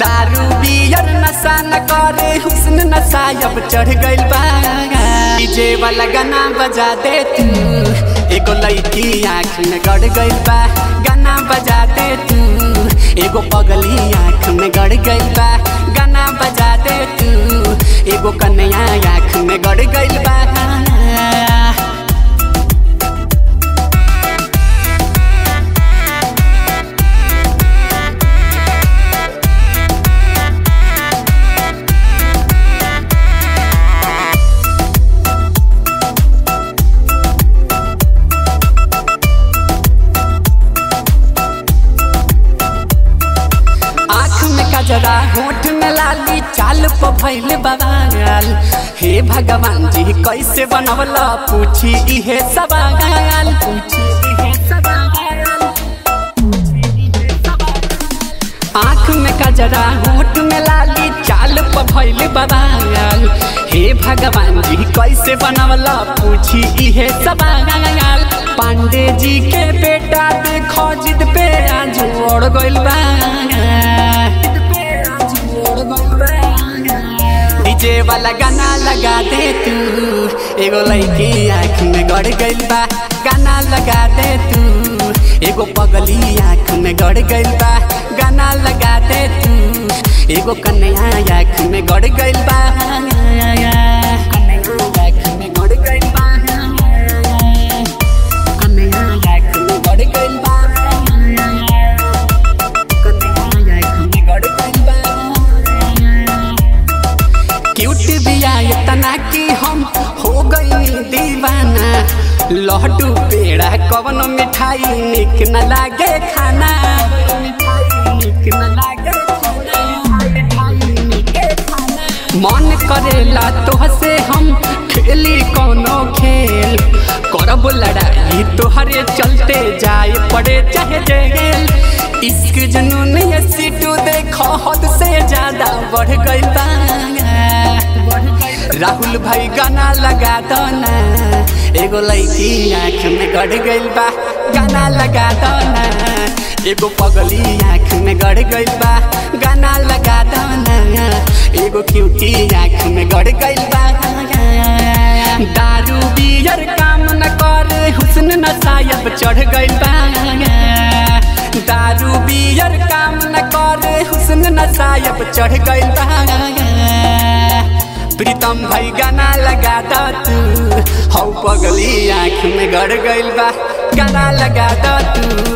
दारू बियर नशा न करे, हुस्न नशा अब चढ़ गइल बा। डीजे वाला गाना बजा दे तू। एगो लड़की आँख में गड़ गइल बा। गाना बजा दे तू। एगो पगली आँख में गड़ गइल बा। गाना बजा दे तू। एगो कन्या होठ में लाली चाल पर भैल बवाल हे भगवान जी, कैसे बनवला पूछी इहे सवाल पूछी आँख में कजरा होठ में लाली चाल पर भैल बवाल हे भगवान जी, कैसे बनवला पूछी इहे सवाल पांडे जी के बेटा देखो जिद पे आज ओढ़ गइल बा। वाला गाना लगा दे तू। एगो लड़की आँख में गड़ गइल बा। गाना लगा दे तू। एगो पगली आँख में गड़ गइल बा। गाना लगा दे तू। एगो कन्या आँख में गड़ गइल बा। लड्डू, पेड़ा, कवन, मिठाई निक न लागे खाना। निक न लागे मन करेला तोहसे हम खेली कोनो खेल। करब लड़ाई तोहरे चलते जाए पड़े चाहे जेल। इश्क जुनून ये सीटू देखो हद से ज़्यादा बढ़ बा राहुल भाई गाना लगा दो ना। एगो लड़की आँख में गड़ गइल बा, गाना लगा दो ना। एगो पगली आँख में गड़ गइल बा, गाना लगा दो ना। एगो क्यूटी आँख में गड़ गइल बा। दारू, बियर, काम न करे, हुस्न न सायब चढ़ गइल बा। दारू, बियर, काम न करे, हुस्न न सायब चढ़ गइल बा। प्रीतम भाई गाना लगा दो तू हौ पगली आँख में गड़ गइल बा। गाना लगा दो तू